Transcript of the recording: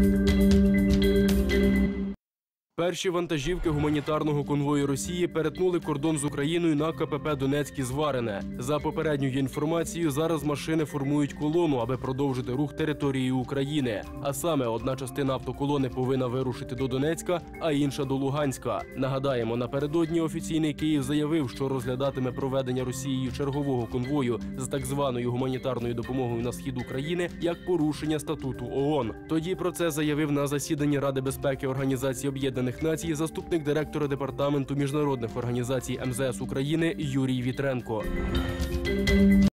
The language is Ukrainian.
Thank you. Перші вантажівки гуманітарного конвою Росії перетнули кордон з Україною на КПП Донецьке Зварене. За попередньою інформацією, зараз машини формують колону, аби продовжити рух територією України. А саме одна частина автоколони повинна вирушити до Донецька, а інша до Луганська. Нагадаємо, напередодні офіційний Київ заявив, що розглядатиме проведення Росією чергового конвою з так званою гуманітарною допомогою на схід України як порушення статуту ООН. Тоді про це заявив на засіданні Ради безпеки Організації Об'єднаних Націй заступник директора департаменту міжнародних організацій МЗС України Юрій Вітренко.